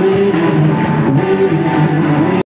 Yeah.